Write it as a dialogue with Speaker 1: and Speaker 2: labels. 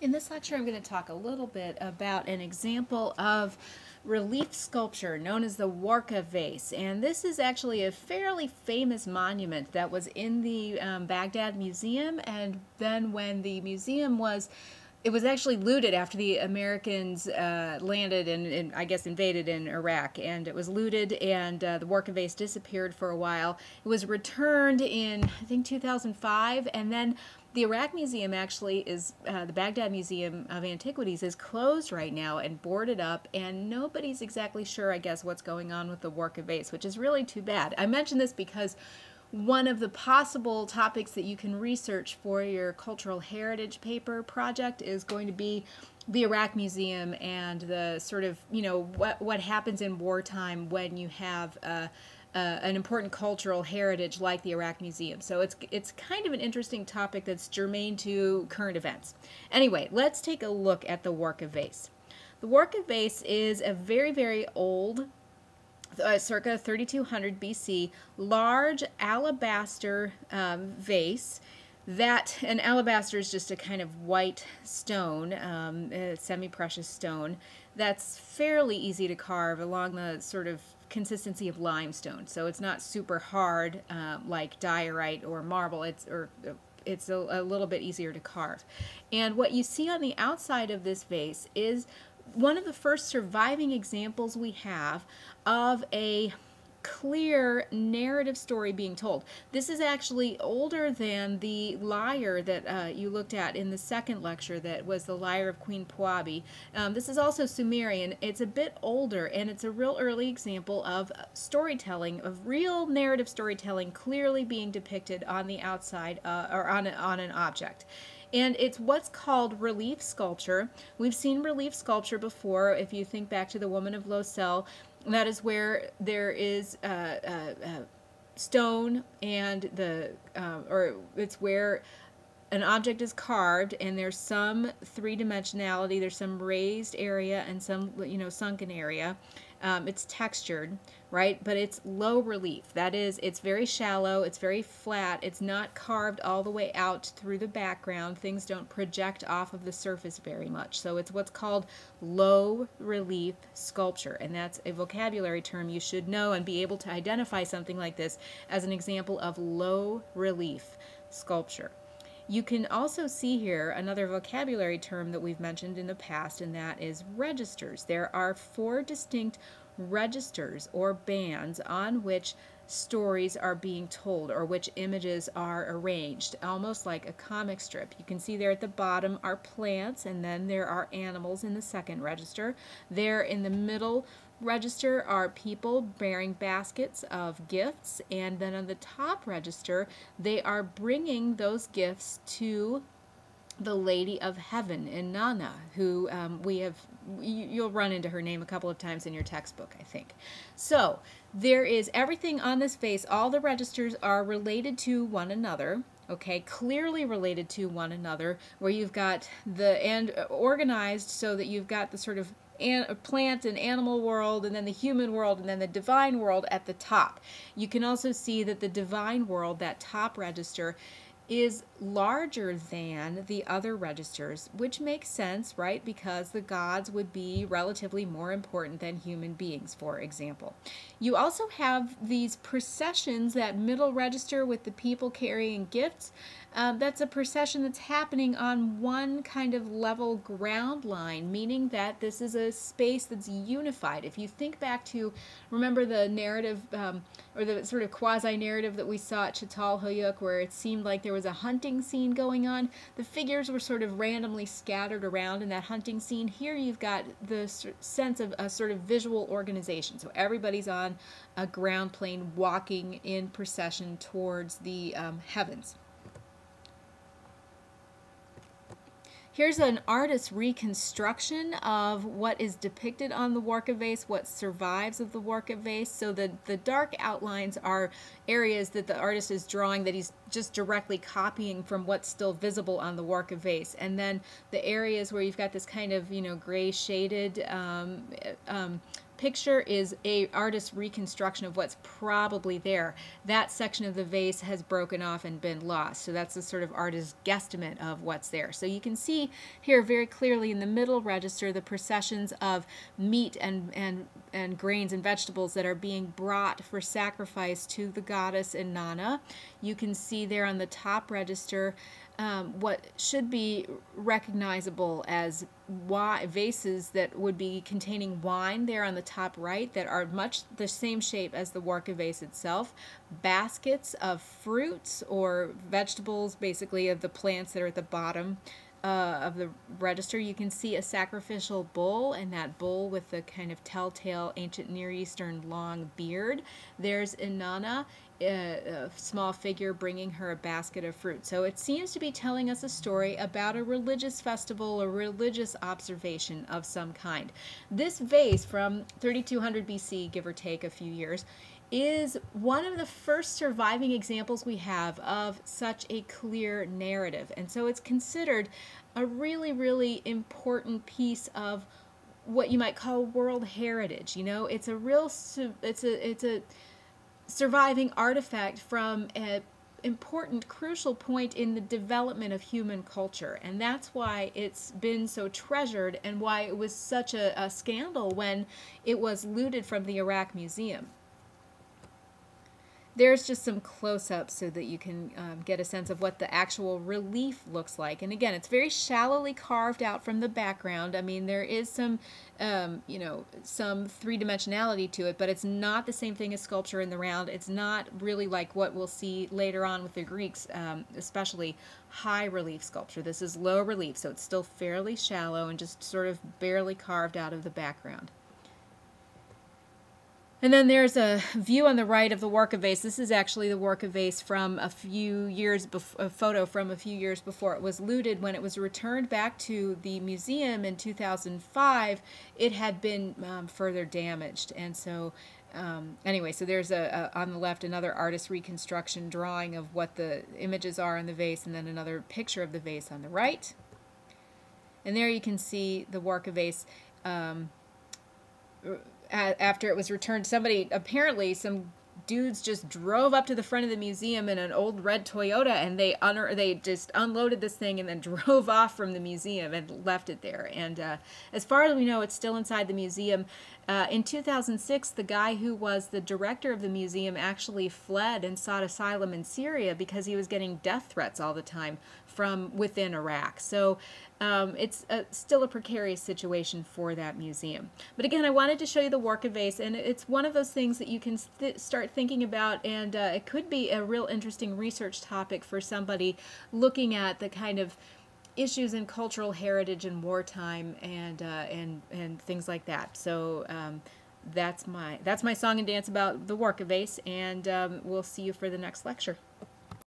Speaker 1: In this lecture, I'm going to talk a little bit about an example of relief sculpture known as the Warka vase. And this is actually a fairly famous monument that was in the um, Baghdad Museum. And then when the museum was it was actually looted after the Americans uh, landed and, and, I guess invaded in Iraq, and it was looted, and uh, the Warka vase disappeared for a while. It was returned in I think 2005, and then the Iraq Museum actually is uh, the Baghdad Museum of Antiquities is closed right now and boarded up, and nobody's exactly sure, I guess, what's going on with the Warka vase, which is really too bad. I mention this because one of the possible topics that you can research for your cultural heritage paper project is going to be the Iraq Museum and the sort of, you know, what, what happens in wartime when you have uh, uh, an important cultural heritage like the Iraq Museum. So it's, it's kind of an interesting topic that's germane to current events. Anyway, let's take a look at the Warka vase. The Warka vase is a very, very old uh, circa 3200 BC, large alabaster um, vase that an alabaster is just a kind of white stone, um, semi-precious stone that's fairly easy to carve along the sort of consistency of limestone. So it's not super hard uh, like diorite or marble. It's or it's a, a little bit easier to carve. And what you see on the outside of this vase is one of the first surviving examples we have of a clear narrative story being told. This is actually older than the lyre that uh, you looked at in the second lecture that was the lyre of Queen Puabi. Um, this is also Sumerian. It's a bit older and it's a real early example of storytelling, of real narrative storytelling clearly being depicted on the outside uh, or on, a, on an object and it's what's called relief sculpture. We've seen relief sculpture before. If you think back to the Woman of Laussel, that is where there is uh, uh, uh, stone and the or it's where an object is carved and there's some three-dimensionality there's some raised area and some you know sunken area um, it's textured, right? But it's low relief. That is, it's very shallow, it's very flat, it's not carved all the way out through the background. Things don't project off of the surface very much. So it's what's called low relief sculpture. And that's a vocabulary term you should know and be able to identify something like this as an example of low relief sculpture. You can also see here another vocabulary term that we've mentioned in the past, and that is registers. There are four distinct registers or bands on which stories are being told or which images are arranged, almost like a comic strip. You can see there at the bottom are plants, and then there are animals in the second register. There in the middle register are people bearing baskets of gifts, and then on the top register, they are bringing those gifts to the Lady of Heaven Inanna, who um, we have, you'll run into her name a couple of times in your textbook, I think. So there is everything on this vase, all the registers are related to one another okay, clearly related to one another, where you've got the, and organized so that you've got the sort of an, plant and animal world, and then the human world, and then the divine world at the top. You can also see that the divine world, that top register, is larger than the other registers, which makes sense, right? Because the gods would be relatively more important than human beings, for example. You also have these processions, that middle register with the people carrying gifts. Um, that's a procession that's happening on one kind of level ground line, meaning that this is a space that's unified. If you think back to, remember the narrative, um, or the sort of quasi-narrative that we saw at Çatalhöyük, where it seemed like there was a hunting scene going on. The figures were sort of randomly scattered around in that hunting scene. Here you've got the sense of a sort of visual organization. So everybody's on a ground plane walking in procession towards the um, heavens. Here's an artist's reconstruction of what is depicted on the Warka vase, what survives of the Warka vase. So the, the dark outlines are areas that the artist is drawing that he's just directly copying from what's still visible on the Warka vase. And then the areas where you've got this kind of, you know, gray shaded um, um, picture is a artist's reconstruction of what's probably there. That section of the vase has broken off and been lost. So that's a sort of artist's guesstimate of what's there. So you can see here very clearly in the middle register the processions of meat and, and, and grains and vegetables that are being brought for sacrifice to the goddess Inanna. You can see there on the top register um, what should be recognizable as vases that would be containing wine there on the top right that are much the same shape as the Warka vase itself. Baskets of fruits or vegetables, basically of the plants that are at the bottom uh, of the register. You can see a sacrificial bull and that bull with the kind of telltale ancient Near Eastern long beard. There's Inanna a, small figure bringing her a basket of fruit. So it seems to be telling us a story about a religious festival or religious observation of some kind. This vase from 3200 BC, give or take a few years, is one of the first surviving examples we have of such a clear narrative. And so it's considered a really, really important piece of what you might call world heritage. You know, it's a real, it's a, it's a, surviving artifact from an important, crucial point in the development of human culture. And that's why it's been so treasured and why it was such a, a scandal when it was looted from the Iraq Museum there's just some close-ups so that you can um, get a sense of what the actual relief looks like. And again, it's very shallowly carved out from the background. I mean, there is some, um, you know, some three-dimensionality to it, but it's not the same thing as sculpture in the round. It's not really like what we'll see later on with the Greeks, um, especially high relief sculpture. This is low relief, so it's still fairly shallow and just sort of barely carved out of the background. And then there's a view on the right of the Warka vase. This is actually the Warka vase from a few years, before a photo from a few years before it was looted. When it was returned back to the museum in 2005, it had been um, further damaged. And so, um, anyway, so there's a, a, on the left another artist reconstruction drawing of what the images are in the vase, and then another picture of the vase on the right. And there you can see the Warka vase. Um, after it was returned, somebody apparently some dudes just drove up to the front of the museum in an old red Toyota and they un- they just unloaded this thing and then drove off from the museum and left it there. And uh, as far as we know, it's still inside the museum. Uh, in 2006, the guy who was the director of the museum actually fled and sought asylum in Syria because he was getting death threats all the time from within Iraq. So um, it's a, still a precarious situation for that museum. But again, I wanted to show you the Warka vase, and it's one of those things that you can start thinking about, and uh, it could be a real interesting research topic for somebody looking at the kind of issues in cultural heritage in wartime and uh, and and things like that. So. Um, that's my that's my song and dance about the Warka vase, and um, we'll see you for the next lecture.